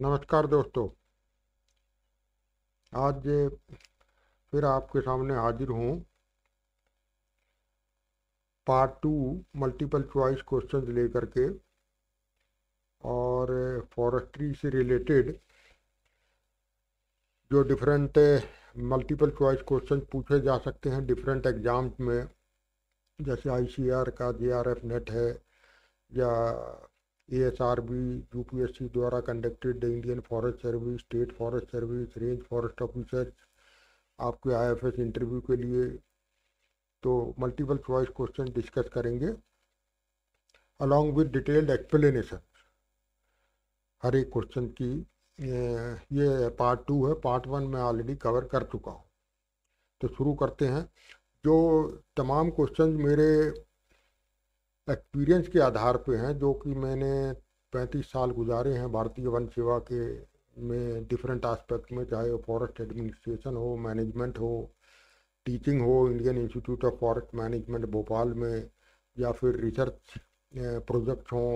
नमस्कार दोस्तों। आज फिर आपके सामने हाजिर हूँ। Part two multiple choice questions लेकर के और फॉरेस्ट्री से रिलेटेड जो डिफरेंट मल्टीपल चॉइस क्वेश्चन पूछे जा सकते हैं डिफरेंट एग्ज़ाम्स में। जैसे आईसीआर का जेआरएफ नेट है या A S R B U P S C द्वारा conducted the Indian forest service state forest service range forest officer आपके आई एफ़ एस इंटरव्यू के लिए। तो मल्टीपल चॉइस क्वेश्चन डिस्कस करेंगे अलॉन्ग विद डिटेल्ड एक्सप्लेनेशन हर एक question की ये पार्ट टू है पार्ट वन में ऑलरेडी कवर कर चुका हूँ। तो शुरू करते हैं। जो तमाम क्वेश्चन मेरे एक्सपीरियंस के आधार पे हैं, जो कि मैंने पैंतीस साल गुजारे हैं भारतीय वन सेवा के में डिफरेंट एस्पेक्ट में, चाहे वो फॉरेस्ट एडमिनिस्ट्रेशन हो मैनेजमेंट हो टीचिंग हो Indian institute of forest management Bhopal में, या फिर रिसर्च प्रोजेक्ट हों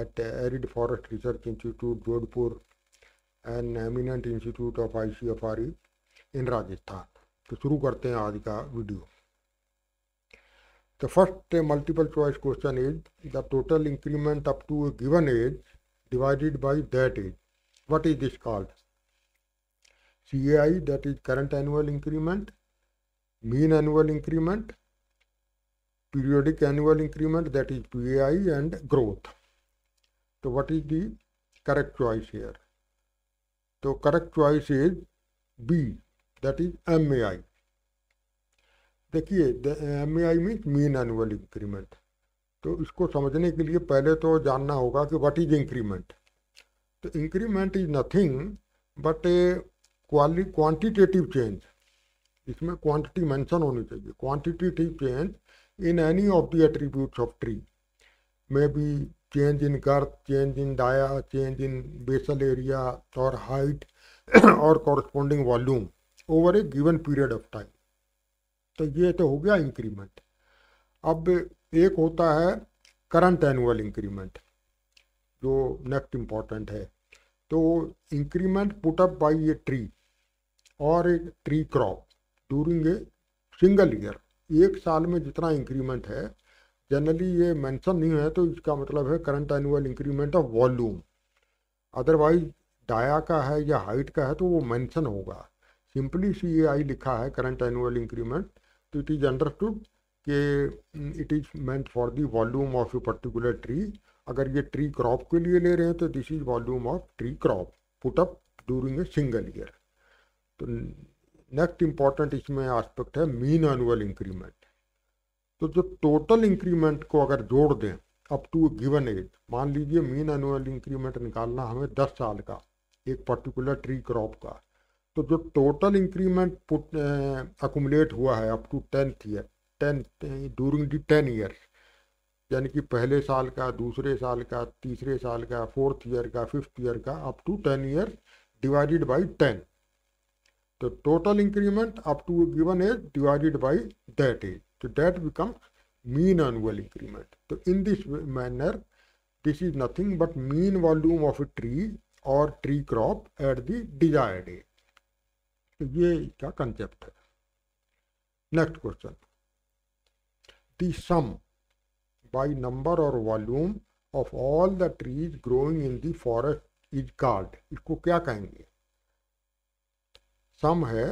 at arid forest research institute Jodhpur and eminent institute of I C F R in Rajasthan तो शुरू करते हैं आज का video The first multiple choice question is the total increment up to a given age divided by that age. What is this called? CAI that is current annual increment, mean annual increment, periodic annual increment that is PAI and growth. So what is the correct choice here? So correct choice is B that is MAI. देखिए M I means mean annual increment तो इसको समझने के लिए पहले तो जानना होगा कि व्हाट इज़ इंक्रीमेंट तो increment is nothing but a quali quantitative change इसमें क्वांटिटी मेंशन होनी चाहिए। Quantitative change in any of the attributes of tree may be change in girth change in dia change in basal area और height और corresponding volume over a given period of time तो ये तो हो गया increment अब एक होता है करंट एनुअल इंक्रीमेंट जो नेक्स्ट इंपॉर्टेंट है. तो increment put up by a tree और एक tree crop during a single year एक साल में जितना इंक्रीमेंट है जनरली ये मेंशन नहीं है तो इसका मतलब है current annual increment of volume otherwise dia का है या हाइट का है तो वो मेंशन होगा. सिंपली सी ए आई लिखा है current annual increment it is understood कि it is meant for the volume of a particular tree अगर ये ट्री क्रॉप के लिए ले रहे हैं तो this is volume of tree crop put up during a single year तो नेक्स्ट इंपॉर्टेंट इसमें आस्पेक्ट है मीन एनुअल इंक्रीमेंट तो जो टोटल इंक्रीमेंट को अगर जोड़ दें अप टू गिवन एज मान लीजिए मीन एनुअल इंक्रीमेंट निकालना हमें दस साल का, एक पर्टिकुलर ट्री क्रॉप का। तो जो टोटल इंक्रीमेंट पुट अकुमुलेट हुआ है up to tenth year ten during the ten years यानी कि पहले साल का, दूसरे साल का, तीसरे साल का फोर्थ ईयर का फिफ्थ ईयर का up to ten year divided by ten तो total increment up to given age divided by that age तो that becomes mean annual increment तो in this manner this is nothing but mean volume of a tree और tree crop at desired age तो ये इसका concept है? Next question the sum by number और volume of all the trees growing in the forest is called इसको क्या कहेंगे? सम है,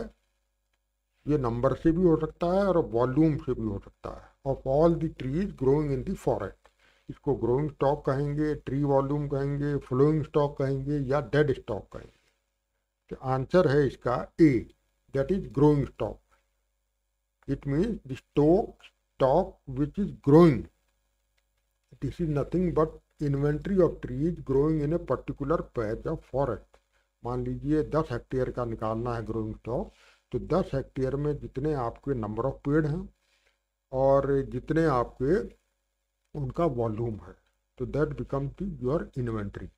ये नंबर से भी हो सकता है और वॉल्यूम से भी हो सकता है. Of all the trees growing in the forest इसको ग्रोइंग स्टॉक कहेंगे ट्री वॉल्यूम कहेंगे फ्लोइंग स्टॉक कहेंगे या डेड स्टॉक कहेंगे. आंसर है इसका A that is growing stock it means the stock stock which is growing this is nothing but inventory of trees growing in a particular patch of forest मान लीजिए दस hectare का निकालना है growing stock तो दस हेक्टेयर में जितने आपके नंबर ऑफ़ पेड़ हैं और जितने आपके उनका वॉल्यूम है तो दैट बिकम्स योर इन्वेंट्री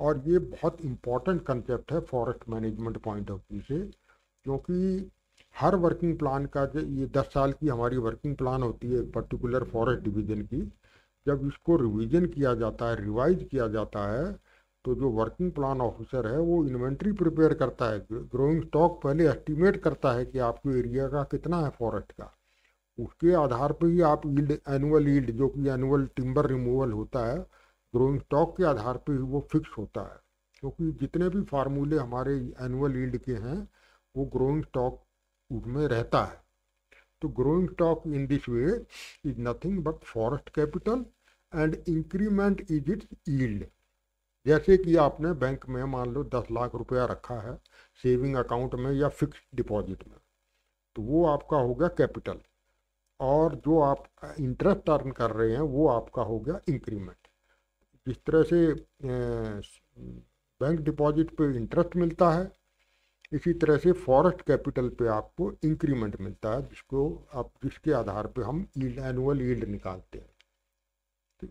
और ये बहुत इंपॉर्टेंट कंसेप्ट है forest management point of view से, क्योंकि हर वर्किंग प्लान का जो ये दस साल की हमारी वर्किंग प्लान होती है पर्टिकुलर फॉरेस्ट डिवीज़न की, जब इसको रिवीजन किया जाता है रिवाइज किया जाता है तो जो वर्किंग प्लान ऑफिसर है वो इन्वेंट्री प्रिपेयर करता है ग्रोइंग स्टॉक पहले एस्टिमेट करता है कि आपके एरिया का कितना है फॉरेस्ट का। उसके आधार पर ही आप ईल्ड एनुअल ईल्ड जो कि एनुअल टिम्बर रिमूवल होता है ग्रोइंग स्टॉक के आधार पर ही वो फिक्स होता है। क्योंकि जितने भी फार्मूले हमारे एनुअल ईल्ड के हैं, वो ग्रोइंग स्टॉक उसमें रहता है। तो growing stock in this way is nothing but forest capital and increment is its yield जैसे कि आपने बैंक में मान लो दस लाख रुपया रखा है सेविंग अकाउंट में या फिक्स डिपॉजिट में तो वो आपका हो गया कैपिटल और जो आप इंटरेस्ट अर्न कर रहे हैं, वो आपका हो गया इंक्रीमेंट जिस तरह से बैंक डिपॉजिट पे इंटरेस्ट मिलता है। इसी तरह से फॉरेस्ट कैपिटल पे आपको इंक्रीमेंट मिलता है, जिसको आप, जिसके आधार पे हम एनुअल ईल्ड निकालते हैं।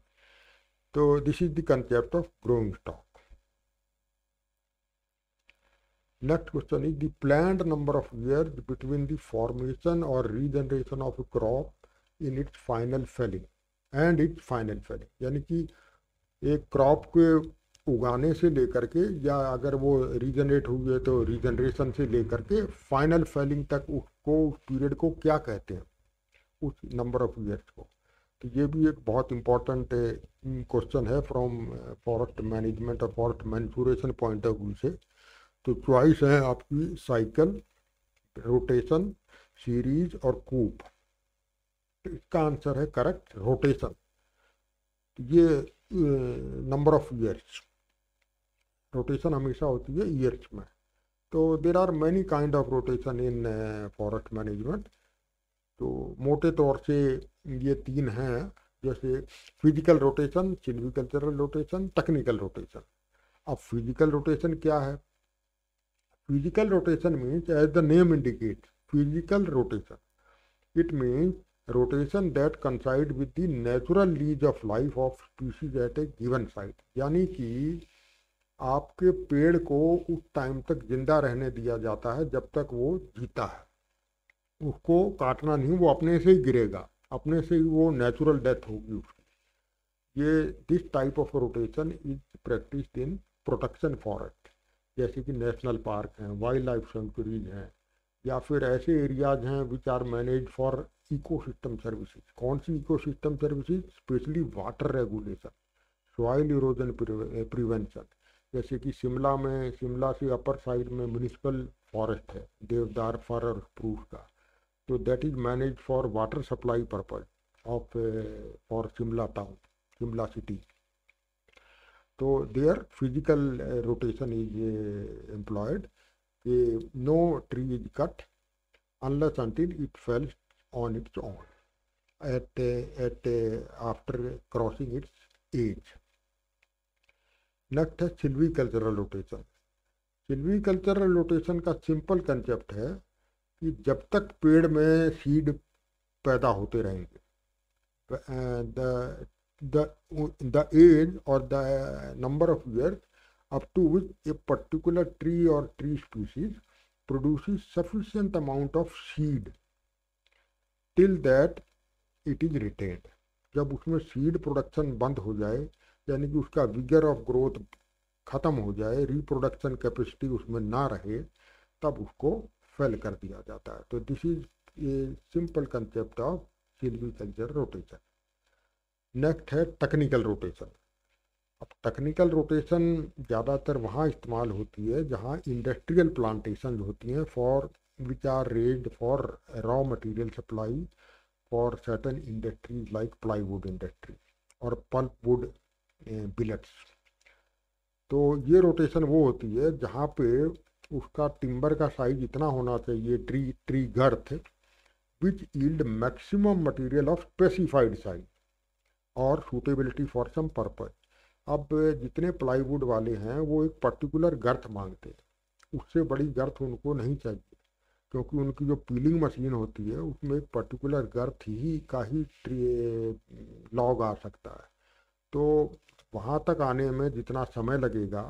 तो this is the concept of growing stock next question is the plan number of year between the formation और regeneration of crop in its final felling and its final felling यानी कि एक crop के उगाने से लेकर के या अगर वो रीजनरेट है तो रीजनरेशन से लेकर के फाइनल फेलिंग तक उसको उस पीरियड को क्या कहते हैं? उस नंबर ऑफ़ ईयर्स को। तो ये भी एक बहुत इम्पोर्टेंट क्वेश्चन है फ्रॉम फॉरेस्ट मैनेजमेंट और forest mensuration point of view से। तो चॉइस है आपकी साइकिल, रोटेशन, सीरीज़ और कूप। इसका आंसर है करेक्ट, रोटेशन। ये नंबर ऑफ़ ईयर्स रोटेशन हमेशा होती है ईयर्स में। तो there are many kind of rotation in forest management तो मोटे तौर से ये तीन हैं, जैसे physical rotation silvicultural rotation technical rotation अब फ़िज़िकल रोटेशन क्या है? Physical rotation means as the name indicate physical rotation it means rotation that coincide with the natural lease of life of species at a given site. यानी कि आपके पेड़ को उस time तक ज़िंदा रहने दिया जाता है जब तक वो जीता है उसको काटना नहीं, वो अपने से ही गिरेगा, अपने से ही वो नेचुरल डेथ होगी उसकी ये this type of rotation is practice in protection forest जैसे कि नेशनल पार्क हैं वाइल्ड लाइफ सेंचुरीज हैं, या फिर ऐसे एरियाज़ हैं which are manage for ecosystem services कौन सी ecosystem services specially water regulation soil erosion prevention जैसे कि शिमला में, शिमला से अपर साइड में म्यूनिसिपल फॉरेस्ट है, देवदार फर प्रूफ का। तो that is manage for water supply purpose of for Shimla town Shimla city तो there physical rotation is employed no tree is cut unless until it fell on its own at at after crossing its age next है silvicultural rotation silvicultural rotation का simple concept है कि जब तक पेड़ में seed पैदा होते रहेंगे the the, the age or the number of years up to which a particular tree or tree species produces sufficient amount of seed that it is retained. जब उसमें सीड प्रोडक्शन बंद हो जाए, यानी कि उसका विगर ऑफ़ ग्रोथ ख़त्म हो जाए रिप्रोडक्शन कैपेसिटी उसमें ना रहे, तब उसको फेल कर दिया जाता है। तो this is a simple concept of silviculture rotation next है टेक्निकल रोटेशन अब टेक्निकल रोटेशन ज़्यादातर वहाँ इस्तेमाल होती है जहाँ इंडस्ट्रियल प्लांटेशन होती हैं for which are raised for raw material supply for certain industries like plywood industry और पल्प वुड बिलेट्स तो ये रोटेशन वो होती है जहाँ पे उसका टिम्बर का साइज़ इतना होना चाहिए tree tree girth which yield maximum material of specified size और सूटेबिलिटी फॉर सम पर्पज अब जितने प्लाईवुड वाले हैं, वो एक पर्टिकुलर गर्थ मांगते हैं। उससे बड़ी गर्थ उनको नहीं चाहिए। क्योंकि उनकी जो पीलिंग मशीन होती है उसमें एक पर्टिकुलर गर्थ ही का ही लॉग आ सकता है तो वहाँ तक आने में जितना समय लगेगा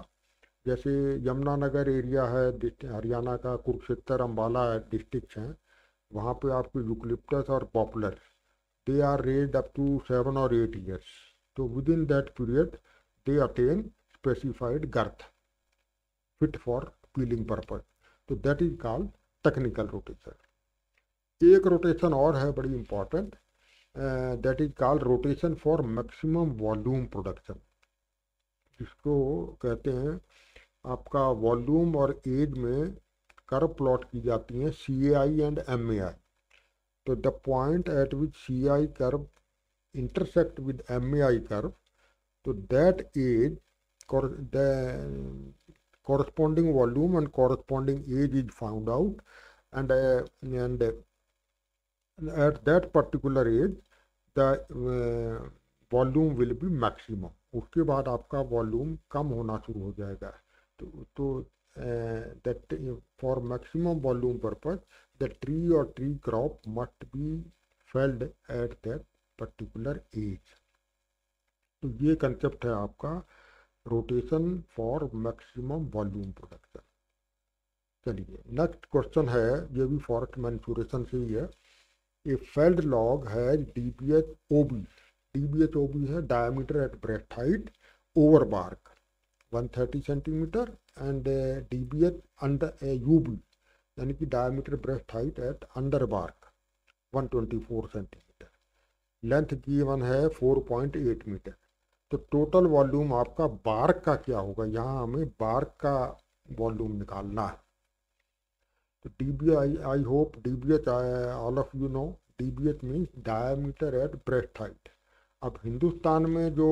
जैसे यमुनानगर एरिया है हरियाणा का कुरुक्षेत्र अम्बाला डिस्ट्रिक्ट हैं वहाँ पे आपको यूकलिप्टस और poplar they are are raised up to 7 or 8 years. So within that period, they attain specified girth fit for peeling purpose तो that is called technical rotation एक रोटेशन और है, बड़ी important that is called rotation for maximum volume production जिसको कहते हैं, आपका volume और एज में कर्व प्लॉट की जाती हैं सी ए आई एंड एम ए आई तो the point at which C I curve intersect with M A I curve तो that edge corresponding volume and corresponding age is found out. And uh, and uh, at that particular age the uh, volume will be maximum उसके बाद आपका volume कम होना शुरू हो जाएगा। तो तो that for maximum volume purpose the tree और tree crop must be felled at that particular age तो ये कंसेप्ट है आपका। Rotation for maximum volume production चलिए नेक्स्ट क्वेश्चन है, ये भी फॉरेस्ट मैन्सूरेशन से ही है। ए फेल्ड लॉग है D B H O B D B H O B है diameter at breast height over bark 130 centimetre and D B H under A U B यानी कि diameter breast height at under bark 124 centimetre length given है 4.8 metre तो total volume आपका bark का क्या होगा? यहाँ हमें बार्क का वॉल्यूम निकालना है। तो D B I I hope D B H all of you know D B H means diameter at breast height अब हिंदुस्तान में जो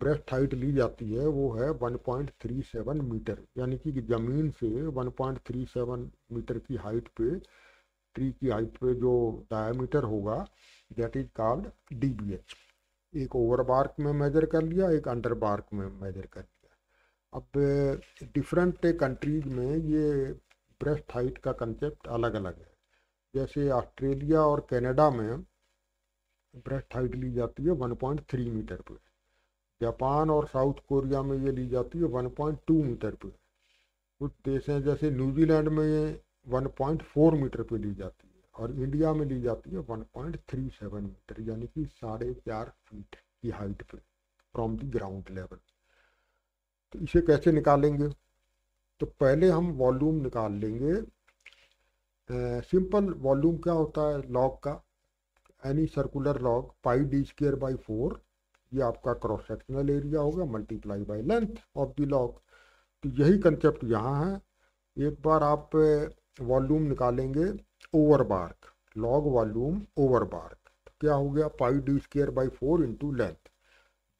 ब्रेस्ट हाइट ली जाती है, वो है 1.37 मीटर यानी कि ज़मीन से 1.37 मीटर की हाइट पे ट्री की हाइट पे जो डायमीटर होगा that is called D B H एक ओवर बार्क में मेजर कर लिया, एक अंडर बार्क में मेजर कर लिया। अब डिफरेंट कंट्रीज़ में ये ब्रेस्ट हाइट का कंसेप्ट अलग अलग है। जैसे ऑस्ट्रेलिया और कनाडा में ब्रेस्ट हाइट ली जाती है 1.3 मीटर पे जापान और साउथ कोरिया में ये ली जाती है 1.2 मीटर पे कुछ देश हैं, जैसे न्यूजीलैंड में ये 1.4 मीटर पे ली जाती है। और इंडिया में ली जाती है 1.37 मीटर, यानी कि साढ़े चार फीट की हाइट पे फ्रॉम द ग्राउंड लेवल तो इसे कैसे निकालेंगे? तो पहले हम वॉल्यूम निकाल लेंगे। सिंपल वॉल्यूम क्या होता है? लॉग का any circular log pi D square by four ये आपका क्रॉस सेक्शनल एरिया होगा multiply by length of the log तो यही कंसेप्ट यहाँ है। एक बार आप वॉल्यूम निकालेंगे। Over bark log volume over bark तो क्या हो गया? Pi D square by four into length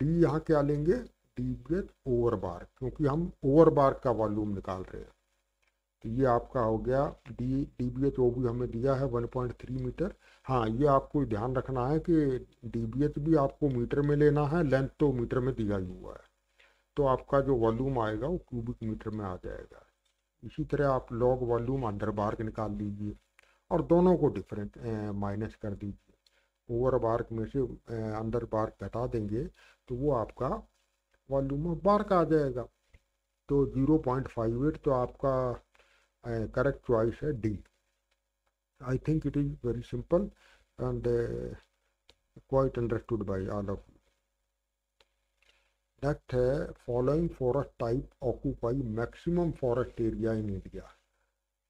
D यहाँ क्या लेंगे? डी गेट ओवर बार्क क्योंकि हम ओवर बार्क का वॉल्यूम निकाल रहे हैं। तो ये आपका हो गया D D B H O भी हमें दिया है 1.3 मीटर हाँ ये आपको ध्यान रखना है कि डी बी एच भी आपको मीटर में लेना है लेंथ तो मीटर में दिया ही हुआ है। तो आपका जो वॉल्यूम आएगा वो क्यूबिक मीटर में आ जाएगा। इसी तरह आप लॉग वॉल्यूम अंडर बार्क निकाल लीजिए। और दोनों को डिफरेंट माइनस कर दीजिए। ओवर बार्क में से अंडर बार्क घटा देंगे तो वो आपका वॉल्यूम ऑफ़ बार्क आ जाएगा। तो ज़ीरो पॉइंट फाइव एट तो आपका करेक्ट चॉइस है D I think it is very simple and quite understood by all of next है following forest type occupy maximum forest area in India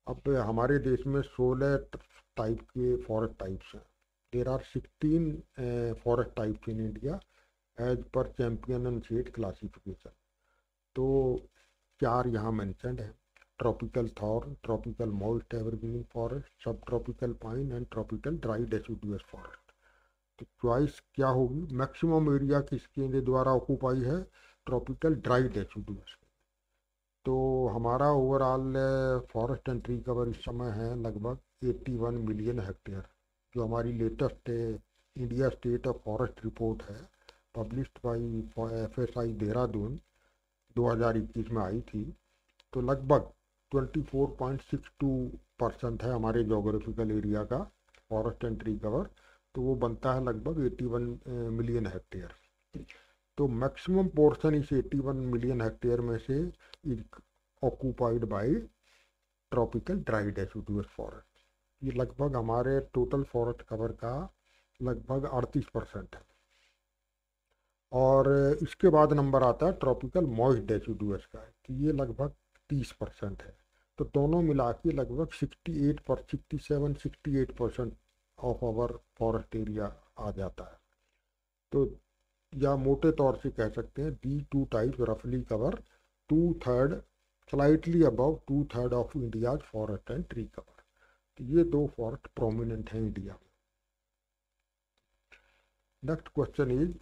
अब हमारे देश में सोलह टाइप के फॉरेस्ट टाइप्स हैं। There are sixteen forest types in India as per champion and Seth classification तो चार यहाँ मैंशनड है। Tropical thorn tropical moist evergreen forest subtropical pine and tropical dry deciduous forest तो चॉइस क्या होगी? Maximum area किसके द्वारा ऑक्यूपाई है? ट्रॉपिकल ड्राई डेसिडुअस तो हमारा overall forest and tree cover इस समय है लगभग 81 मिलियन हेक्टेयर जो हमारी latest India state of forest report है published by F S I Dehradun 2021 में आई थी। तो लगभग 24.62 परसेंट है हमारे जोग्राफिकल एरिया का फॉरेस्ट एंड ट्री कवर तो वो बनता है लगभग 81 मिलियन हेक्टेयर तो मैक्सिमम पोर्शन इस 81 मिलियन हेक्टेयर में से is occupied by tropical dry deciduous forest ये लगभग हमारे टोटल फॉरेस्ट कवर का लगभग 38 परसेंट है। और इसके बाद नंबर आता है ट्रॉपिकल मॉइस्ट डेसिडुअस का तो ये लगभग तीस परसेंट है। तो दोनों मिला के लगभग सिक्सटी एट पर sixty seven sixty eight percent of our forest area आ जाता है। तो या मोटे तौर से कह सकते हैं दी टू टाइप रफली cover two third slightly above two third of India's forest and tree cover तो ये दो फॉरेस्ट प्रोमिनेंट हैं इंडिया में। Next question is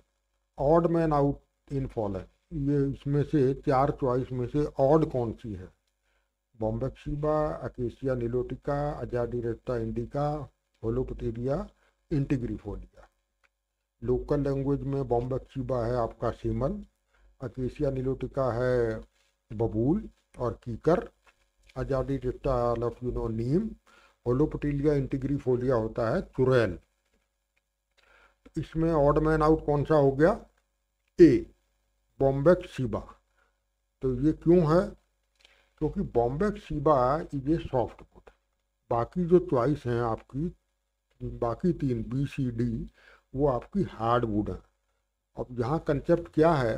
odd man out in following ये इसमें से चार चॉइस में से ऑड कौन सी है? Bombax ceiba Acacia nilotica Azadirachta indica Holoptelea integrifolia. Local language में बॉम्बे बॉम्बेक्सीबा है आपका सीमल अकेशिया निलोटिका है बबूल और कीकर Azadirachta of you know neem Holoptelea integrifolia होता है चुरैल इसमें ऑड मैन आउट कौन सा हो गया? ए बॉम्बेक सीबा तो ये क्यों है? क्योंकि Bombax ceiba is a soft wood बाकी जो चॉइस हैं आपकी, बाकी तीन बी सी डी वो आपकी हार्ड वुड है। अब यहाँ कंसेप्ट क्या है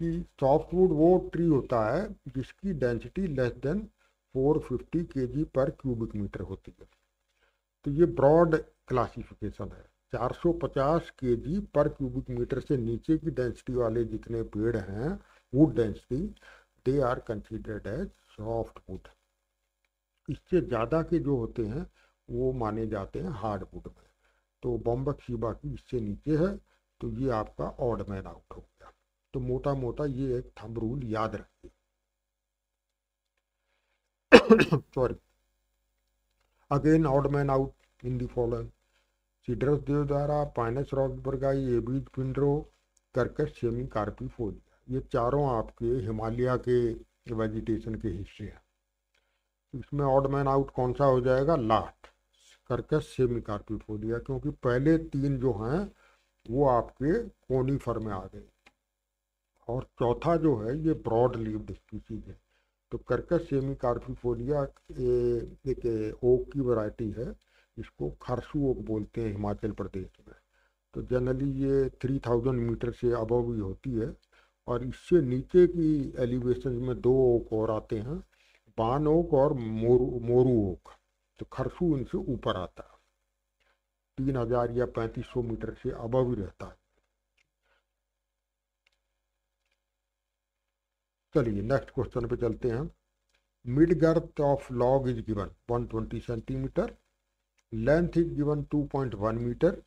कि सॉफ्ट वुड वो ट्री होता है जिसकी density less than 450 K G per cubic metre होती है। तो ये ब्रॉड क्लासिफिकेशन है। 450 केजी पर क्यूबिक मीटर से नीचे की डेंसिटी वाले जितने पेड़ हैं wood density they are considered as softwood इससे ज़्यादा के जो होते हैं, वो माने जाते हैं हार्ड वुड में। तो बॉम्बक शिबा की इससे नीचे है तो ये आपका ऑड मैन आउट हो गया। तो मोटा मोटा ये एक थंब रूल याद रखिए। Sorry again odd man out in the following Cedrus deodara Pinus roxburghii Abies pindrow Quercus semecarpifolia फोलिया ये चारों आपके हिमालय के वेजिटेशन के हिस्से हैं। इसमें ऑड मैन आउट कौन सा हो जाएगा? लास्ट कर्कश सेमी कार्पी फोलिया क्योंकि पहले तीन जो हैं, वो आपके कोनीफर में आ गए। और चौथा जो है, ये ब्रॉड लीव्ड स्पीसीज है तो कर्कश सेमी कार्पीफोलिया एक ओक की वैरायटी है, इसको खरसू ओक बोलते हैं हिमाचल प्रदेश में। तो जनरली ये थ्री थाउज़ेंड मीटर से अबव ही होती है। और इससे नीचे की एलिवेशन में दो ओक और आते हैं, बान ओक और मोरू मोरू ओक। तो खरसू इनसे ऊपर आता है। तीन हज़ार या पैंतीस सौ मीटर से अबव ही रहता है। चलिए नेक्स्ट क्वेश्चन पे चलते हैं mid girth of log is given 120 centimetre length is given 2.1 metre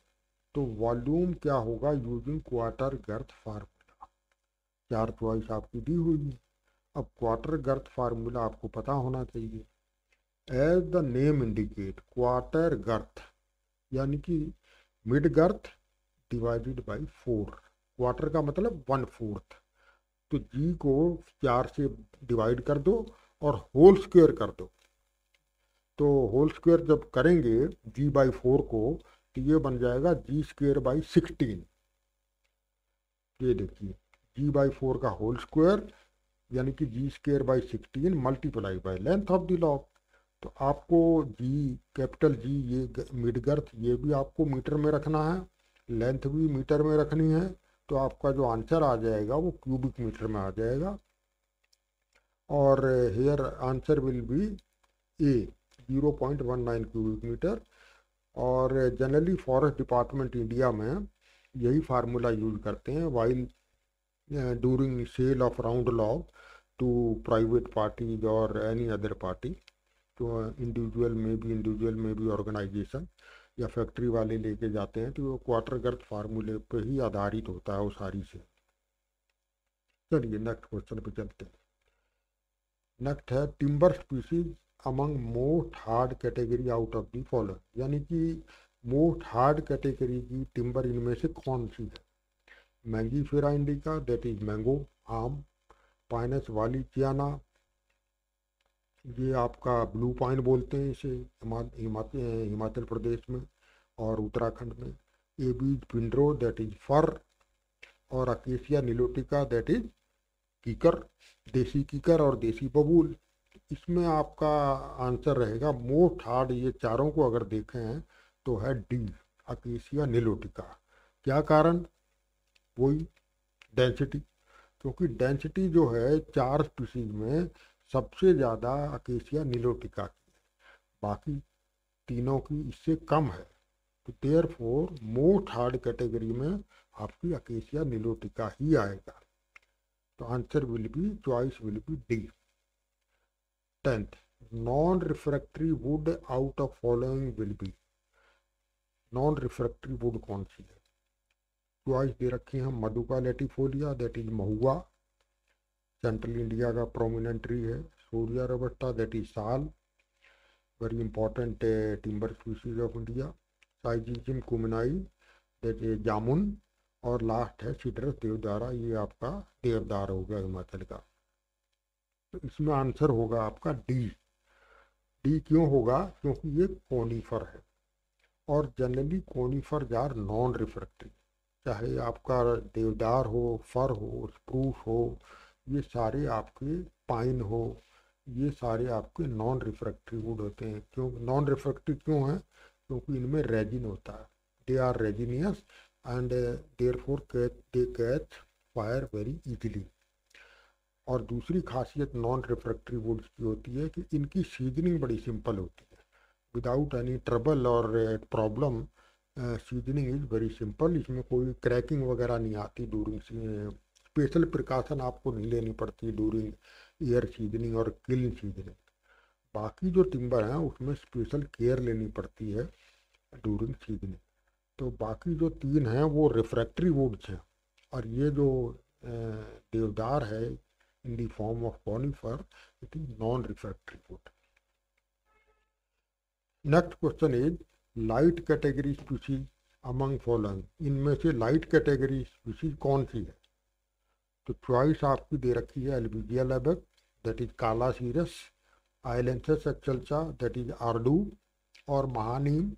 तो वॉल्यूम क्या होगा यूजिंग क्वार्टर गर्थ फार्मूला चार चॉइस आपकी दी हुई है। अब क्वार्टर गर्थ फार्मूला आपको पता होना चाहिए। As the name indicate quarter girth यानी कि mid girth divided by four quarter का मतलब वन फोर्थ तो जी को चार से डिवाइड कर दो और होल स्क्वायर कर दो। तो होल स्क्वायर जब करेंगे जी बाई फोर को तो ये बन जाएगा जी स्क्वेयर बाई सिक्सटीन ये देखिए जी बाई फोर का होल स्क्वायर यानी कि G square by sixteen multiply by length of the log तो आपको जी कैपिटल जी ये मिड गर्थ ये भी आपको मीटर में रखना है लेंथ भी मीटर में रखनी है तो आपका जो आंसर आ जाएगा वो क्यूबिक मीटर में आ जाएगा। और here answer will be a zero point one nine cubic metre और जनरली फॉरेस्ट डिपार्टमेंट इंडिया में यही फार्मूला यूज़ करते हैं while during sale of round log to private parties और एनी अदर पार्टी तो इंडिविजुअल में भी इंडिविजुअल में भी ऑर्गेनाइजेशन या फैक्ट्री वाले लेके जाते हैं तो वो क्वार्टर गर्थ फार्मूले पे ही आधारित होता है उसारी से। चलिए नेक्स्ट क्वेश्चन पे चलते हैं। नेक्स्ट है timber species among most hard category out of the follow यानी कि मोस्ट हार्ड कैटेगरी की टिम्बर इनमें से कौन सी है? Mangifera indica that is mango आम पाइनस वाली चियाना ये आपका ब्लू पाइन बोलते हैं इसे हिमाचल हिमाचल प्रदेश में और उत्तराखंड में। ए बीज पिंड्रो दैट इज़ फर और अकेशिया निलोटिका दैट इज़ कीकर देसी कीकर और देसी बबूल। इसमें आपका आंसर रहेगा मोस्ट हार्ड ये चारों को अगर देखें तो है डी अकेशिया निलोटिका क्या कारण? वही डेंसिटी क्योंकि डेंसिटी जो है चार स्पीसीज में सबसे ज़्यादा अकेशिया नीलोटिका की है। बाकी तीनों की इससे कम है। तो therefore most hard category में आपकी अकेशिया नीलोटिका ही आएगा। तो answer will be choice will be D tenth non refractory wood out of following will be non refractory wood कौन सी है? चॉइस दे रखी है Madhuca latifolia that is mahua. Central India का प्रोमिनेंट ट्री है Shorea robusta that is sal very important timber species of India Syzygium cumini that is jamun और last है सीडरस देवदारा ये आपका देवदार हो गया हिमाचल का। तो इसमें आंसर होगा आपका डी डी क्यों होगा? क्योंकि ये कोनीफर है। और generally conifer jar non refractive चाहे आपका देवदार हो, फर हो स्प्रूस हो ये सारे आपके पाइन हो, ये सारे आपके नॉन रिफ्रेक्टिव वुड होते हैं। क्यों? नॉन रिफ्रेक्टिव क्यों है? क्योंकि इनमें रेजिन होता है। They are resinous and therefore catch they catch fire very easily और दूसरी खासियत नॉन रिफ्रैक्टरी वुड्स की होती है कि इनकी सीजनिंग बड़ी सिंपल होती है। विदाउट एनी ट्रबल और problem seasoning is very simple इसमें कोई क्रैकिंग वगैरह नहीं आती डूरिंग स्पेशल प्रिकॉशन आपको नहीं लेनी पड़ती डूरिंग एयर सीजनिंग और किलिंग सीजनिंग बाकी जो टिम्बर हैं, उसमें स्पेशल केयर लेनी पड़ती है डूरिंग सीजनिंग तो बाकी जो तीन हैं, वो रिफ्रैक्टरी वुड्स हैं। और ये जो देवदार है in the form of conifer it is non refractory wood next question is light category species among following इनमें से लाइट कैटेगरी स्पीसीज कौन सी है? तो चॉइस आपकी दे रखी है एलबीजिया लेबक दैट इज़ काला सीरस आइलेंथस एक्चलचा दैट इज़ आर्डू और महानीम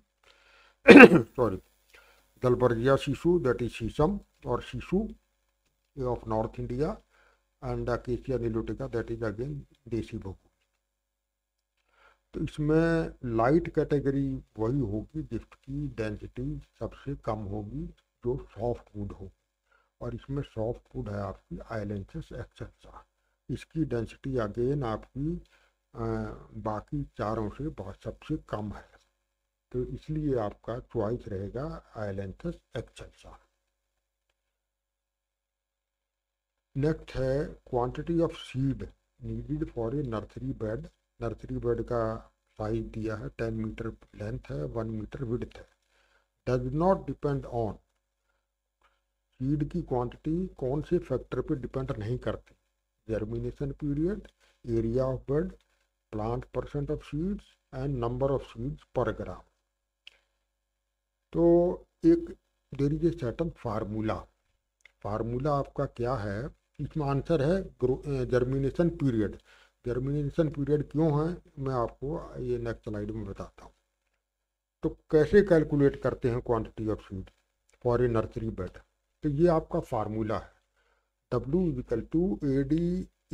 sorry Dalbergia sissoo that is shisham और शीशु of North India and Acacia nilotica that is again desi भोगू तो इसमें लाइट कैटेगरी वही होगी, जिसकी डेंसिटी सबसे कम होगी, जो सॉफ्ट वुड हो और इसमें सॉफ्ट वुड है आपकी आइलेंसिस एक्सेट्रा इसकी डेंसिटी अगेन आपकी आ, बाकी चारों से बहुत सबसे कम है। तो इसलिए आपका चॉइस रहेगा आइलेंथस एक्सेट्रा नेक्स्ट है quantity of seed needed for a nursery bed nursery bed का साइज़ दिया है टेन मीटर लेंथ है वन मीटर विड्थ है। Does not depend on seed की क्वांटिटी कौन से फैक्टर पे डिपेंड नहीं करती? Germination period area of bed plant percent of seeds and number of seeds per gram तो एक there is a certain formula formula आपका क्या है? इसमें आंसर है जर्मिनेशन पीरियड जर्मिनेशन पीरियड क्यों है? मैं आपको ये नेक्स्ट स्लाइड में बताता हूँ। तो कैसे कैलकुलेट करते हैं quantity of seed for a nursery bed तो ये आपका फार्मूला है। W equal to A D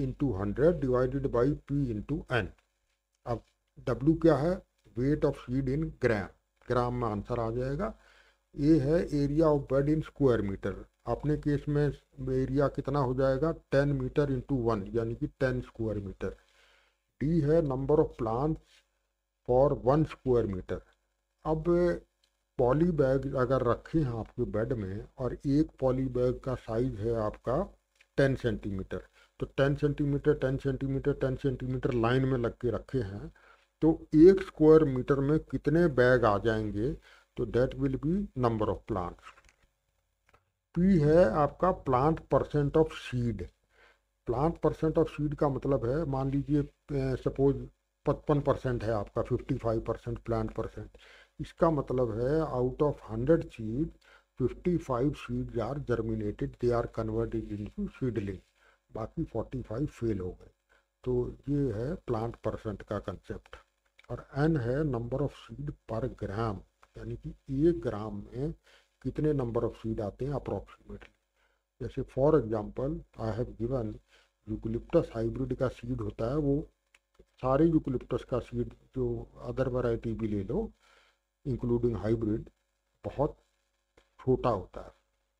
into hundred divided by P into N अब W क्या है? Weight of seed in gram gram में आंसर आ जाएगा। ए है area of bed in square metre अपने केस में एरिया कितना हो जाएगा? टेन मीटर इंटू वन यानी कि टेन स्क्वायर मीटर डी है number of plants for one square metre अब पॉली बैग अगर रखे हैं आपके बेड में और एक पॉली बैग का साइज़ है आपका टेन सेंटीमीटर तो ten centimetre ten centimetre ten centimetre line में लग के रखे हैं तो एक स्क्वायर मीटर में कितने बैग आ जाएँगे? तो that will be number of plants P है आपका plant percent of seed plant percent of seed का मतलब है, मान लीजिए सपोज़ पचपन परसेंट है आपका fifty five percent plant percent इसका मतलब है out of hundred seed fifty five seed are germinated they are converted into seedling बाकी फोर्टी फाइव फेल हो गए। तो ये है प्लांट परसेंट का कंसेप्ट और एन है number of seed per gram यानी कि एक ग्राम में कितने नंबर ऑफ़ सीड आते हैं अप्रोक्सीमेटली जैसे for example I have given eucalyptus hybrid का सीड होता है, वो सारे यूकुलिप्टस का सीड जो अदर वैरायटी भी ले लो इंक्लूडिंग हाइब्रिड बहुत छोटा होता है।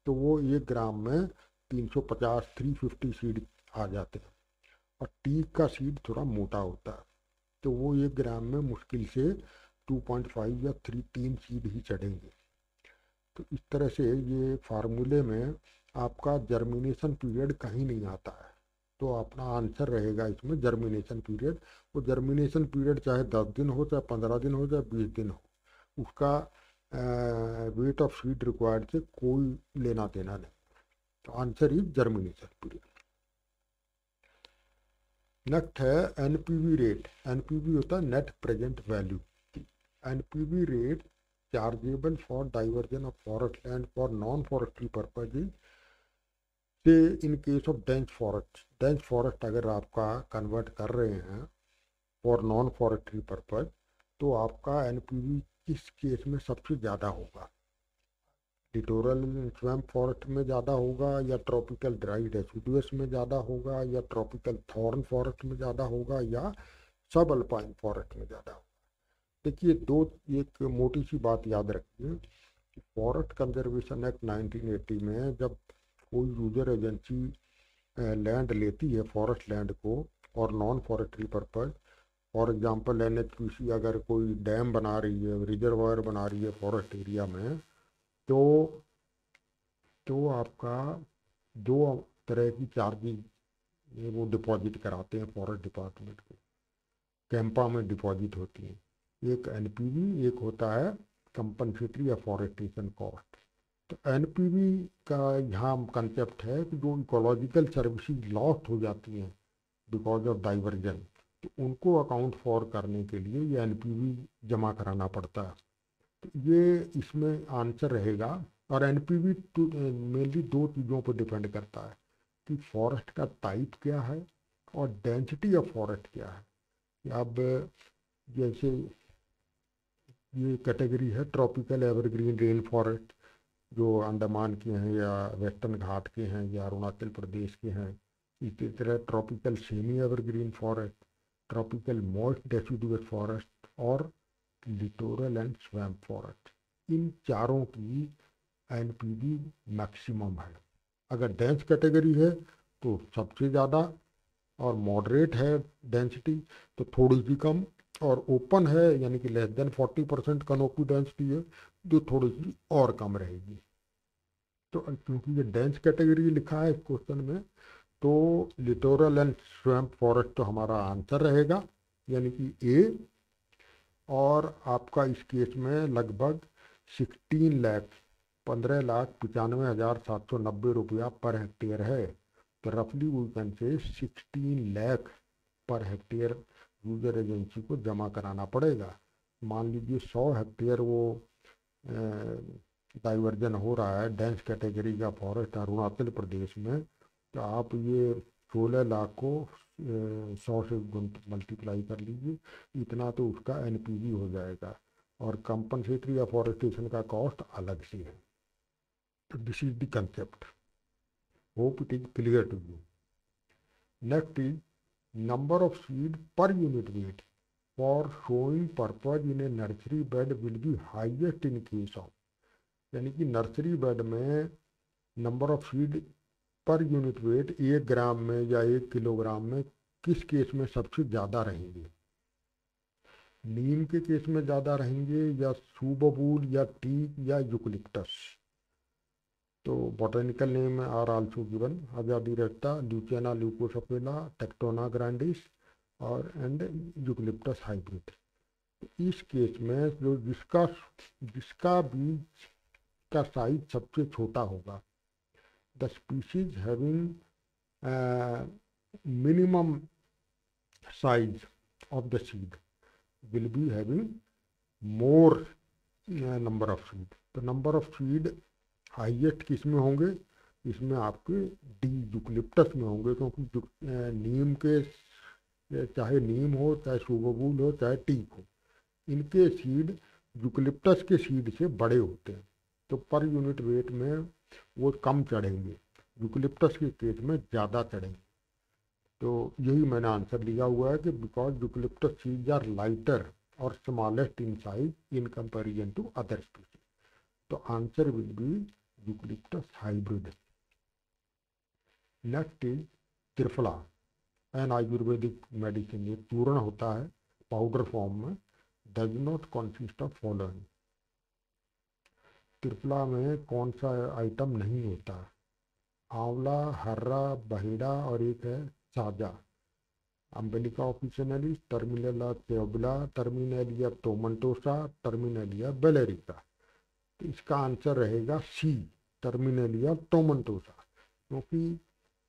तो वो एक ग्राम में 350 350 सीड आ जाते हैं। और टीक का सीड थोड़ा मोटा होता है। तो वो एक ग्राम में मुश्किल से 2.5 या थ्री तीन सीड ही चढ़ेंगे। तो इस तरह से ये फार्मूले में आपका जर्मिनेशन पीरियड कहीं नहीं आता है। तो अपना आंसर रहेगा इसमें जर्मिनेशन पीरियड वो जर्मिनेशन पीरियड चाहे दस दिन हो, चाहे पंद्रह दिन हो, चाहे बीस दिन हो। उसका वेट ऑफ़ सीड रिक्वायर्ड से कोई लेना देना नहीं। तो answer is germination period next है एनपीवी रेट एनपीवी होता है net present value NPV rate chargeable for diversion of forest land for non forestry purpose से in case of dense forest dense forest अगर आपका कन्वर्ट कर रहे हैं for non forestry purpose तो आपका एनपीवी किस केस में सबसे ज़्यादा होगा? लिटोरल स्वैम फॉरेस्ट में ज़्यादा होगा या ट्रॉपिकल ड्राई डेसिडुअस में ज़्यादा होगा या ट्रॉपिकल थॉर्न फॉरेस्ट में ज़्यादा होगा या सब अल्पाइन फॉरेस्ट में ज़्यादा होगा? देखिए, दो, एक मोटी सी बात याद रखिए कि फॉरेस्ट कंजर्वेशन एक्ट 1980 में जब कोई यूज़र एजेंसी लैंड लेती है फॉरेस्ट लैंड को और non forestry purpose for example an अगर कोई डैम बना रही है रिजर्वायर बना रही है फॉरेस्ट एरिया में तो तो आपका दो तरह की चार्जेज वो डिपॉजिट कराते हैं फॉरेस्ट डिपार्टमेंट को। कैंपा में डिपॉजिट होती हैं। एक एनपीवी एक होता है कंपनसेटरी अफॉरेस्टेशन कॉस्ट तो एनपीवी का यहाँ कंसेप्ट है कि जो इकोलॉजिकल सर्विसेज़ लॉस्ट हो जाती हैं बिकॉज़ ऑफ़ डाइवर्जन तो उनको अकाउंट फॉर करने के लिए ये एनपीवी जमा कराना पड़ता है। तो ये इसमें आंसर रहेगा और एन पी वी मेनली दो चीज़ों पर डिपेंड करता है कि फॉरेस्ट का टाइप क्या है और डेंसिटी ऑफ़ फॉरेस्ट क्या है। अब जैसे ये कैटेगरी है ट्रॉपिकल एवरग्रीन रेन फॉरेस्ट जो अंडमान के हैं या वेस्टर्न घाट के हैं या अरुणाचल प्रदेश के हैं, इसी तरह tropical semi evergreen forest tropical moist deciduous forest और लिटोरल एंड स्वैम्प फॉरेस्ट इन चारों की एनपीवी मैक्सिमम है। अगर डेंस कैटेगरी है तो सबसे ज़्यादा और मॉडरेट है डेंसिटी तो थोड़ी सी कम और ओपन है, यानी कि less than forty percent canopy density है, जो थोड़ी सी और कम रहेगी। तो क्योंकि ये डेंस कैटेगरी लिखा है इस क्वेश्चन में तो लिटोरल एंड स्वैम्प फॉरेस्ट तो हमारा आंसर रहेगा, यानी कि ए और आपका इस केस में लगभग सिक्सटीन लाख पंद्रह लाख पचानवे हज़ार सात सौ नब्बे रुपया पर हेक्टेयर है। तो रफली we can say sixteen lakh per hectare user agency को जमा कराना पड़ेगा। मान लीजिए सौ हेक्टेयर वो डाइवर्जन हो रहा है डेंस कैटेगरी का फॉरेस्ट अरुणाचल प्रदेश में तो आप ये सोलह लाख को सौ से मल्टीप्लाई कर लीजिए, इतना तो उसका एन हो जाएगा। और कंपनसेटरी अफॉरेस्टेशन का कॉस्ट अलग से है। तो this is the concept hope it is clear to you next is number of seed per unit weight for sowing purpose in a nursery bed will be highest in case of यानी कि nursery bed में number of seed per unit weight एक gram में या एक kilogram में किस case में सबसे ज़्यादा रहेंगे? नीम के केस में ज़्यादा रहेंगे या सूबबूल या टीक या यूकलिप्टस तो botanical name are also given Azadirachta Leucaena leucocephala Tectona grandis और एंड यूकलिप्टस हाइब्रिड इस केस में जो जिसका जिसका बीज का साइज़ सबसे छोटा होगा the species having uh, minimum size of the seed will be having more uh, number of seed. तो नंबर ऑफ़ सीड हाईएस्ट किसमें होंगे? इसमें आपके डी यूकलिप्टस में होंगे क्योंकि नीम के चाहे नीम हो चाहे सुबबूल हो चाहे टीक हो इनके सीड यूकलिप्टस के सीड से बड़े होते हैं। तो पर यूनिट वेट में वो कम चढ़ेंगे, यूकलिप्टस के केस में ज़्यादा चढ़ेंगे। तो यही मैंने आंसर लिया हुआ है कि बिकॉज़ यूकलिप्टस सीज आर लाइटर और smallest in size in comparison to other species तो answer will be eucalyptus hybrid next is Triphala. An Ayurvedic medicine ये चूर्ण होता है पाउडर फॉर्म में does not consist of following Triphala में कौन सा आइटम नहीं होता? आंवला, हर्रा, बहेड़ा और एक है साजा। Emblica officinalis Terminalia chebula Terminalia tomentosa Terminalia bellerica. तो इसका आंसर रहेगा सी टर्मिनेलिया टोमंटोसा क्योंकि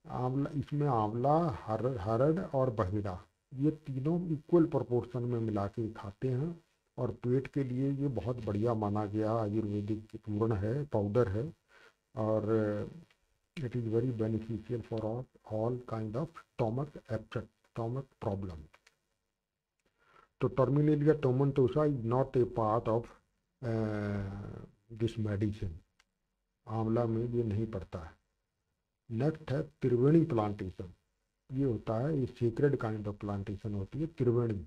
आंवला, इसमें आंवला, हर, हरड़ और बहेड़ा, ये तीनों इक्वल प्रोपोर्शन में मिला के खाते हैं। और पेट के लिए ये बहुत बढ़िया माना गया आयुर्वेदिक चूर्ण है पाउडर है। और it is very beneficial for all kind of stomach upset stomach problem तो Terminalia tomentosa is not a part of this medicine आंवला में ये नहीं पड़ता है। नेक्स्ट है त्रिवेणी प्लांटेशन ये होता है, ये सीक्रेट काइंड ऑफ़ प्लांटेशन होती है, त्रिवेणी।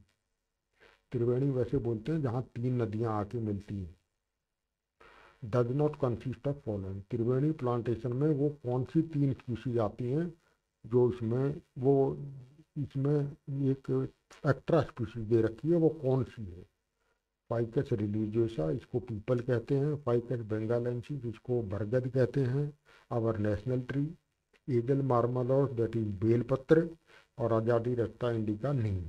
त्रिवेणी वैसे बोलते हैं जहाँ तीन नदियाँ आके मिलती हैं। Does not consist of following Triveni plantation में वो कौन सी तीन स्पीशीज आती हैं जो इसमें, वो इसमें एक एक्स्ट्रा स्पीशीज दे रखी है, वो कौन सी है? फाइकस रिलीजियोसा इसको पीपल कहते हैं। फाइकस बेंगालेंसिस इसको बरगद कहते हैं। Our national tree Aegle marmelos that is belpatra, और आज़ादी रस्ता इंडिका नीम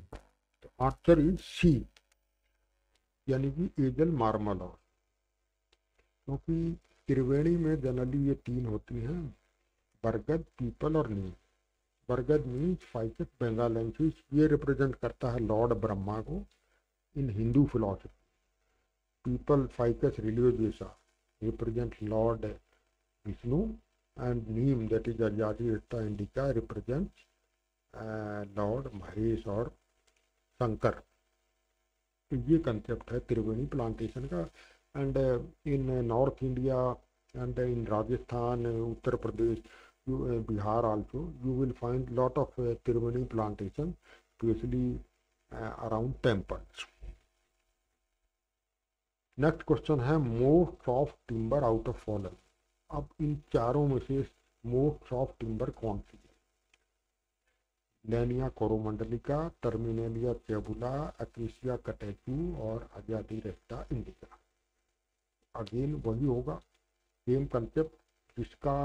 तो आंसर इज़ सी यानी कि एजल मार्मालॉस क्योंकि त्रिवेणी में जनरली ये तीन होती हैं बरगद पीपल और नीम बरगद मीन्स फाइकस बेंगालेंसिस ये रिप्रेजेंट करता है लॉर्ड ब्रह्मा को in Hindu philosophy peepal Ficus religiosa represent Lord Vishnu that is Ajadi Etta Indica represents uh, Lord Mahesh और शंकर तो ये कंसेप्ट है त्रिवेणी प्लांटेशन का। And in north India and in Rajasthan Uttar Pradesh Bihar also you will find lot of Triveni plantation specially around temples next question है most of timber out of fallen अब इन चारों में से most soft timber कौन सी? Lannea coromandelica, Terminalia chebula Acacia catechu और Azadirachta indica. Again वही होगा सेम कंसेप्ट जिसका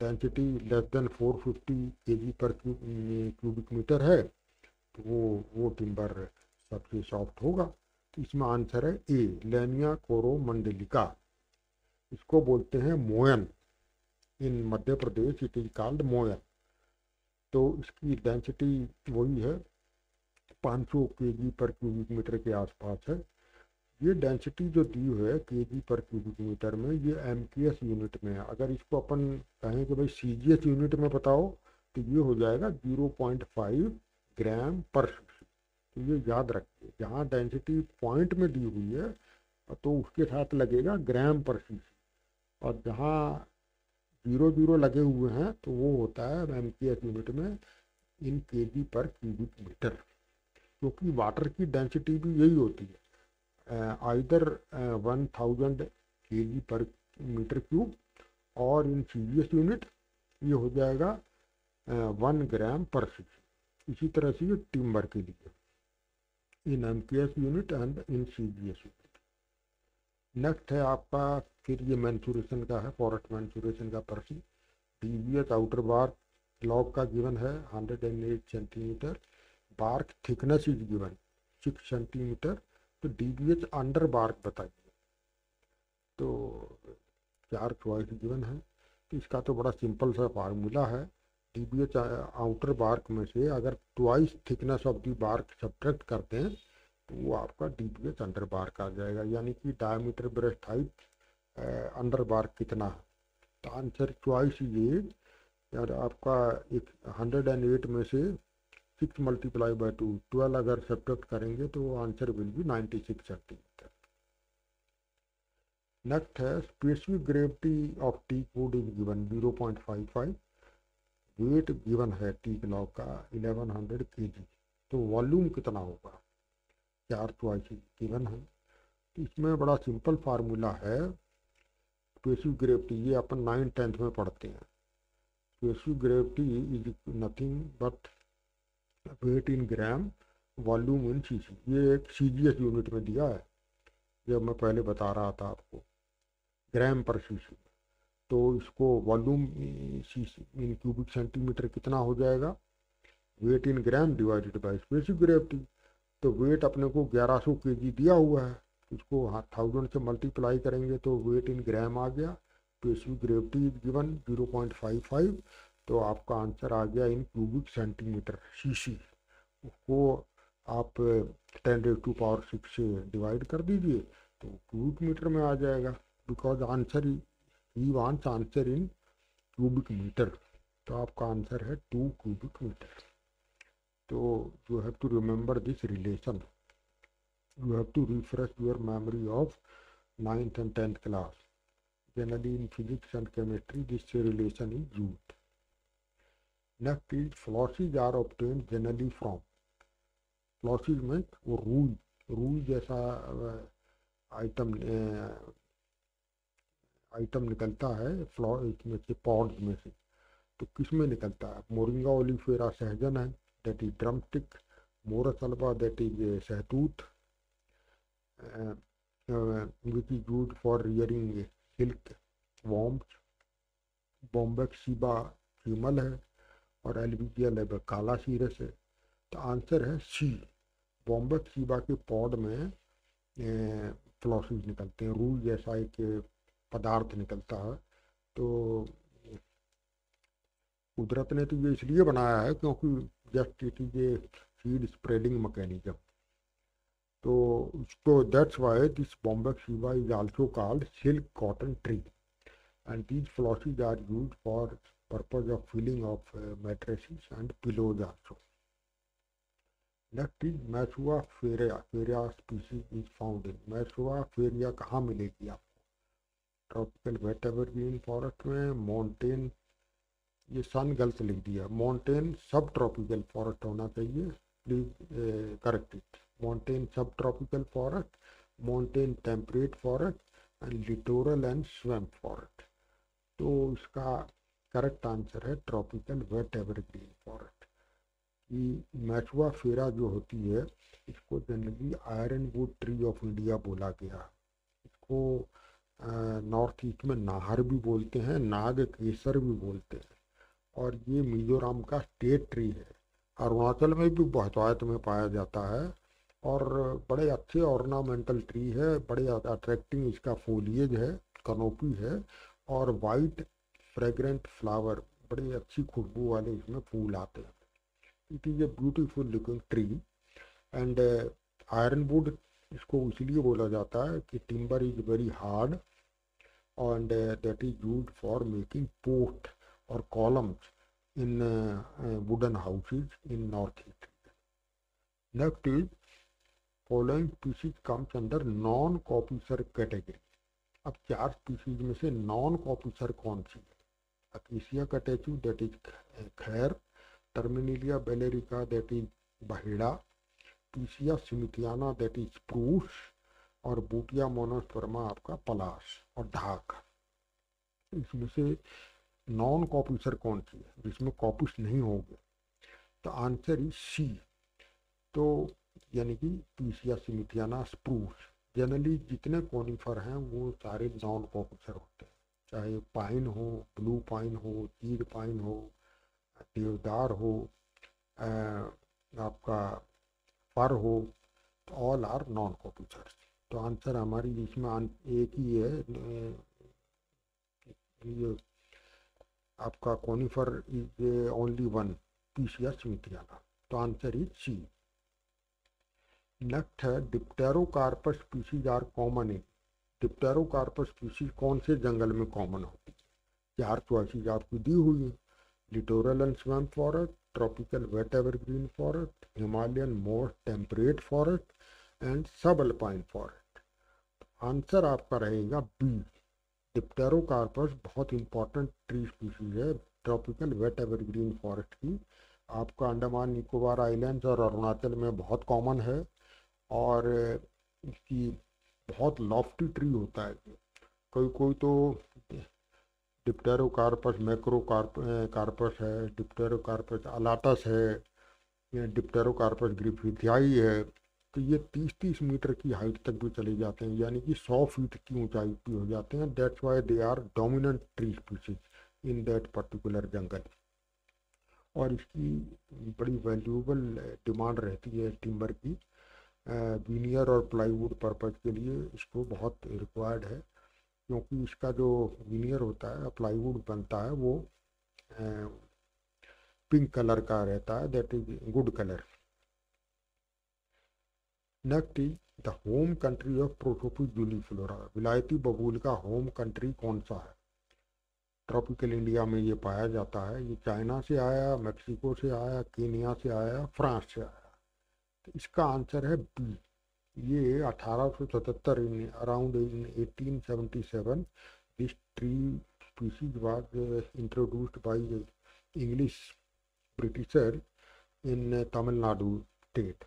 density less than 450 KG per cubic metre है तो वो वो टिम्बर सबसे सॉफ्ट होगा। तो इसमें आंसर है ए लेनिया कोरोमंडलिका। इसको बोलते हैं मोयन। In Madhya Pradesh it is called moyan तो इसकी डेंसिटी वही है 500 केजी पर क्यूबिक मीटर के आसपास है। ये डेंसिटी जो दी हुई है के जी पर क्यूबिक मीटर में, ये एम यूनिट में है। अगर इसको अपन कहें कि भाई सीजीएस यूनिट में बताओ तो ये हो जाएगा 0.5 ग्राम पर तो ये याद रखिए, जहाँ डेंसिटी पॉइंट में दी हुई है तो उसके साथ लगेगा ग्राम पर सी और जहाँ ज़ीरो ज़ीरो लगे हुए हैं तो वो होता है एम के एस यूनिट में इन के जी पर क्यूबिक मीटर, क्योंकि वाटर की डेंसिटी भी यही होती है। आइदर वन थाउज़ेंड के जी पर मीटर क्यूब और इन सी यूनिट, ये हो जाएगा वन ग्राम पर सी इसी तरह से ये टिम्बर के लिए, in M unit and in C unit. Next है आपका, फिर ये मैंचुरेशन का है फॉरेस्ट मैंचुरेशन का प्रश्न। डीवीएस आउटर बार लॉग का गिवन है 108 centimetre bark thickness is given 6 centimetre तो डीवीएच अंडर बार्क बताइए। तो चार चॉइस गिवन है। तो इसका तो बड़ा सिंपल सा फार्मूला है। डी आउटर बार्क में से अगर twice thickness of the bark subtract करते हैं तो वो आपका डीप डी अंडर बार्क आ जाएगा। यानी कि diameter breast height under bark कितना? तो आंसर चॉइस ये, यार आपका एक हंड्रेड एंड एट में से six multiply by two twelve अगर सब्ट्रैक्ट करेंगे तो answer will be ninety six centimetre next है specific gravity of teak wood is given zero point five five weight given है टी क्लॉक का eleven hundred K G तो volume कितना होगा? चार चॉइस गिवन है? तो इसमें बड़ा सिंपल फार्मूला है। स्पेसिव ग्रेविटी ये अपन नाइन टेंथ में पढ़ते हैं। Specific gravity is nothing but weight in gram volume in C ये एक सी जी एस यूनिट में दिया है, जब मैं पहले बता रहा था आपको। ग्राम पर सी तो इसको volume C in cubic centimetre कितना हो जाएगा? Weight in gram divided by specific gravity तो वेट अपने को 1100 केजी दिया हुआ है। इसको हाँ थाउज़ेंड से मल्टीप्लाई करेंगे तो वेट इन ग्राम आ गया। पेसिव ग्रेविटी इज़ गिवन 0.55 तो आपका आंसर आ गया इन क्यूबिक सेंटीमीटर सीसी उसको आप टेन टू पावर सिक्स से डिवाइड कर दीजिए तो क्यूबिक मीटर में आ जाएगा। Because answer he wants answer in cubic metre तो आपका आंसर है टू क्यूबिक मीटर तो you have to remember this relation you have to refresh your memory of 9th and 10th class. Generally in physics and chemistry this relation is used. Next is flosses are obtained generally from. Flosses वो रूई रूई जैसा item item निकलता है flaw इसमें से pods में से तो किसमें निकलता है मोरिंगा ओलिफेरा सहजन है that is drumstick Morus alba that is sahtoot uh, uh, which is used for rearing silk worms. Bombax ceiba फीमल है और एलबीजियल है काला सीरस है। तो आंसर है सी बॉम्बेक सीबा के पॉड में फ्लॉसिस निकलते हैं। रूल जैसा एक पदार्थ निकलता है। तो कुदरत ने तो ये इसलिए बनाया है क्योंकि just it is a seed spreading mechanism तो उसको that's why this Bombax ceiba is also called silk cotton tree and these flosses are use for of filling of uh, mattresses and pillows also. Next is Masua feria. Feria species is found in. Masua feria कहाँ मिलेगी आपको tropical wet evergreen forest में mountain ये सन गलत लिख दिया। Mountain सब ट्रॉपिकल फॉरेस्ट होना चाहिए। Please correct it mountain sub tropical forest mountain temperate forest and littoral and swamp forest तो इसका करेक्ट आंसर है ट्रॉपिकल वेट एवरग्रीन फॉरेस्ट की मैचुआ फेरा जो होती है, इसको generally iron wood tree of India बोला गया। इसको नॉर्थ ईस्ट में नाहर भी बोलते हैं, नाग केसर भी बोलते हैं। और ये मिजोरम का स्टेट ट्री है। अरुणाचल में भी बहुतायत में पाया जाता है और बड़े अच्छे ऑर्नामेंटल ट्री है, बड़े अट्रैक्टिंग इसका फोलिएज है कनोपी है और वाइट फ्रेग्रेंट फ्लावर बड़े अच्छी खुशबू वाले इसमें फूल आते हैं। It is a beautiful looking tree and iron wood इसको इसलिए बोला जाता है कि timber is very hard and that is use for making post और columns in wooden houses in north east next is following species comes under non coppicer category अब चार species में से नॉन कॉपीसर कौन सी है? अकीसिया catechu that is khair Terminalia bellerica that is baheda Picea smithiana that is spruce और Butea monosperma आपका पलाश और ढाक। इसमें से नॉन कॉपीसर कौन सी है? जिसमें कॉपिस नहीं होंगे। तो आंसर इज़ सी। तो यानी कि पीसिया सिमिटियाना स्प्रूस। जनरली जितने कॉनिफर हैं वो सारे नॉन कॉनिफर होते हैं। चाहे पाइन हो ब्लू पाइन हो चीड़ पाइन हो देवदार हो आ, आपका फर हो तो ऑल आर नॉन कॉपिसर तो आंसर हमारी इसमें एक ही है ये आपका कॉनिफर इज़ ओनली वन पीसिया सिमिटियाना तो आंसर इज़ सी नेक्स्ट है डिप्टेरोकार्पस स्पीसीज आर कॉमन इन डिप्टेरोकार्पस स्पीसीज कौन से जंगल में कॉमन होती है? चार चॉइसिस आपकी दी हुई है। Littoral and swamp forest tropical wet evergreen forest Himalayan moist temperate forest and sub alpine forest answer आपका रहेगा बी डिप्टेरोकार्पस बहुत इंपॉर्टेंट ट्री स्पीसीज है ट्रॉपिकल वेट एवरग्रीन फॉरेस्ट की। आपका अंडमान निकोबार आइलैंड्स और अरुणाचल में बहुत कॉमन है और इसकी बहुत लॉफ्टी ट्री होता है। कोई कोई तो डिप्टेरोकार्पस मैक्रोकार्प कार्पस है डिप्टेरोकार्पस अलाटस है डिप्टेरोकार्पस ग्रिफिथियाई है। तो ये तीस तीस मीटर की हाइट तक भी चले जाते हैं, यानी कि सौ फीट की ऊंचाई भी हो जाते हैं। That's why they are dominant tree species in that particular jungle और इसकी बड़ी वैल्यूबल डिमांड रहती है टिम्बर की। वीनियर और प्लाईवुड पर्पज़ के लिए इसको बहुत रिक्वायर्ड है, क्योंकि इसका जो वीनियर होता है प्लाईवुड बनता है, वो पिंक कलर का रहता है that is good colour next the home country of प्रोटोपिस जूलीफ्लोरा विलायती बबूल का होम कंट्री कौन सा है? ट्रॉपिकल इंडिया में ये पाया जाता है। ये चाइना से आया मेक्सिको से आया केनिया से आया फ्रांस से आया। तो इसका आंसर है बी ये 1877 in around in 1877 this tree species was introduced by English Britisher in Tamil Nadu state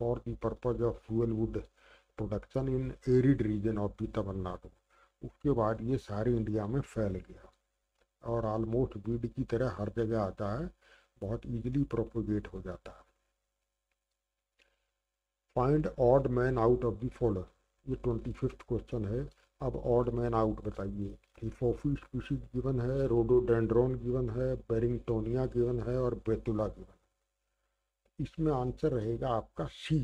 for the purpose of fuel wood production in arid region of the Tamil Nadu उसके बाद ये सारे India में फैल गया और almost Beed की तरह हर जगह आता है, बहुत इजीली प्रोपोगेट हो जाता है। Find odd man out of the follower ये ट्वेंटी फिफ्थ क्वेश्चन है। अब ऑड मैन आउट बताइए। हिफोफी स्पीशीज गिवन है रोडोडेंड्रोन गिवन है बेरिंगटोनिया गिवन है और बेतुला गिवन इसमें आंसर रहेगा आपका सी,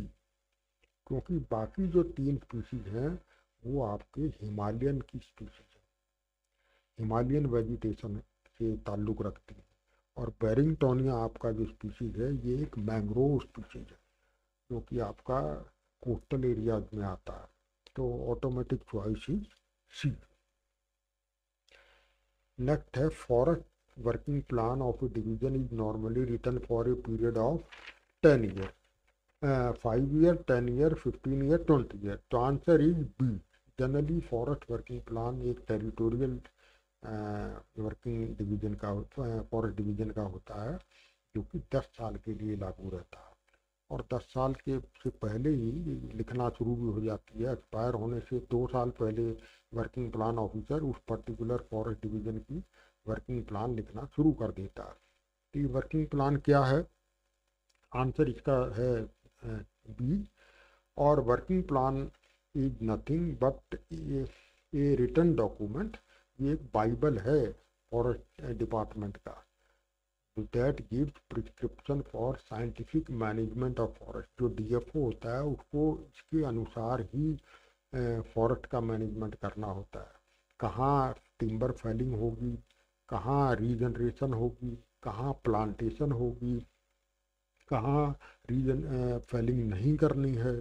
क्योंकि बाकी जो तीन स्पीसीज हैं, वो आपके हिमालयन की स्पीसीज है। हिमालयन वेजिटेशन से ताल्लुक़ रखती है। और बेरिंगटोनिया आपका जो स्पीसीज है, ये एक मैंग्रोव स्पीसीज है, जो कि आपका कोस्टल एरियाज़ में आता है। तो automatic choice is C next है forest working plan of a division is normally written for a period of ten year five year ten year fifteen year twenty year तो answer is B generally forest working plan एक territorial working division का forest division का होता है, जो कि दस साल के लिए लागू रहता है। और दस साल के से पहले ही लिखना शुरू भी हो जाती है। एक्सपायर होने से दो साल पहले वर्किंग प्लान ऑफिसर उस पर्टिकुलर फॉरेस्ट डिवीज़न की वर्किंग प्लान लिखना शुरू कर देता है। तो ये वर्किंग प्लान क्या है? आंसर इसका है बी, और working plan is nothing but a written document ये एक बाइबल है फॉरेस्ट डिपार्टमेंट का। That gives prescription for scientific management of forest जो डीएफओ होता है, उसको इसके अनुसार ही फॉरेस्ट का मैनेजमेंट करना होता है। कहाँ टिम्बर फेलिंग होगी, कहाँ रीजनरेशन होगी, कहाँ प्लांटेशन होगी कहाँ रीजन फेलिंग नहीं करनी है।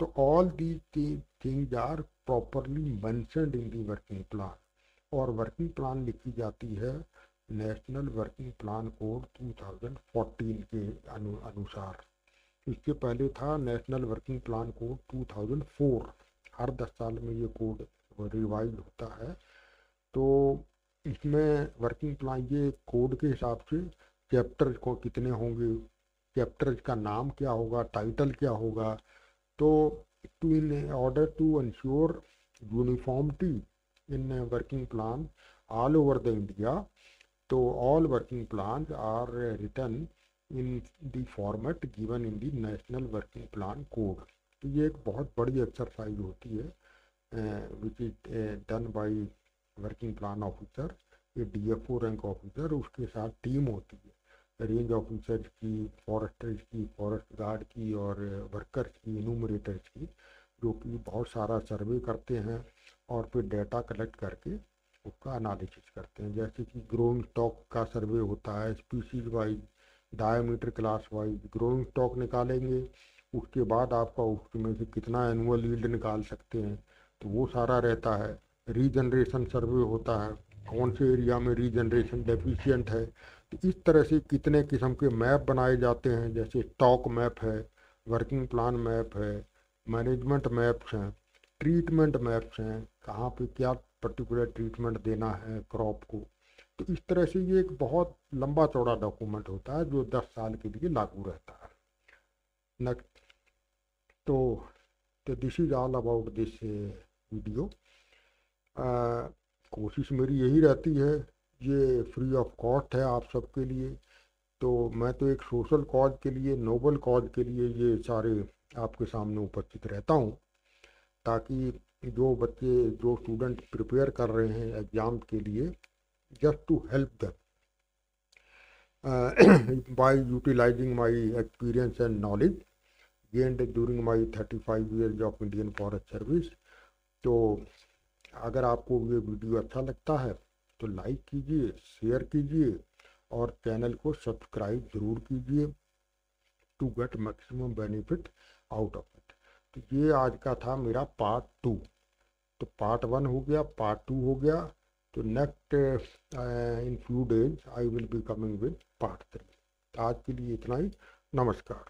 तो all the things are properly mentioned in the working plan और वर्किंग प्लान लिखी जाती है नेशनल वर्किंग प्लान कोड 2014 के अनु, अनुसार। इसके पहले था नेशनल वर्किंग प्लान कोड 2004 हर दस साल में ये कोड रिवाइज होता है। तो इसमें वर्किंग प्लान ये कोड के हिसाब से चैप्टर को कितने होंगे चैप्टर का नाम क्या होगा टाइटल क्या होगा तो to in order to ensure uniformity in working plan all over the India तो all working plan are written in the format given in the national working plan code तो ये एक बहुत बड़ी एक्सरसाइज होती है which is done by working plan officer ये ओ rank officer उसके साथ टीम होती है। रेंज ऑफिसर्स की, फॉरेस्टर्स की, फॉरेस्ट गार्ड की और वर्कर्स की इनूमरेटर्स की, जो कि बहुत सारा सर्वे करते हैं और फिर डेटा कलेक्ट करके उसका एनालिसिस करते हैं। जैसे कि ग्रोइंग स्टॉक का सर्वे होता है species wise diameter class wise growing stock निकालेंगे, उसके बाद आपका उसमें से कितना एनुअल यील्ड निकाल सकते हैं तो वो सारा रहता है। रीजनरेशन सर्वे होता है, कौन से एरिया में रीजनरेशन डेफिशिएंट है इस तरह से कितने किस्म के मैप बनाए जाते हैं, जैसे स्टॉक मैप है, वर्किंग प्लान मैप है, मैनेजमेंट मैप्स हैं, ट्रीटमेंट मैप्स हैं, कहाँ पे क्या पर्टिकुलर ट्रीटमेंट देना है क्रॉप को। तो इस तरह से ये एक बहुत लंबा चौड़ा डॉक्यूमेंट होता है, जो दस साल के लिए लागू रहता है। नेक्स्ट तो this is all about this video कोशिश मेरी यही रहती है ये फ्री ऑफ़ कॉस्ट है आप सबके लिए तो मैं तो एक सोशल कॉज के लिए नोबल कॉज के लिए ये सारे आपके सामने उपस्थित रहता हूँ ताकि जो बच्चे, जो स्टूडेंट प्रिपेयर कर रहे हैं एग्ज़ाम के लिए just to help them by utilizing my experience and knowledge gained gained during my 35 years of Indian Forest Service. तो अगर आपको ये वीडियो अच्छा लगता है तो लाइक कीजिए शेयर कीजिए और चैनल को सब्सक्राइब ज़रूर कीजिए to get maximum benefit out of it तो ये आज का था मेरा पार्ट टू तो पार्ट वन हो गया पार्ट टू हो गया. तो next in few days I will be coming with part three आज के लिए इतना ही. नमस्कार.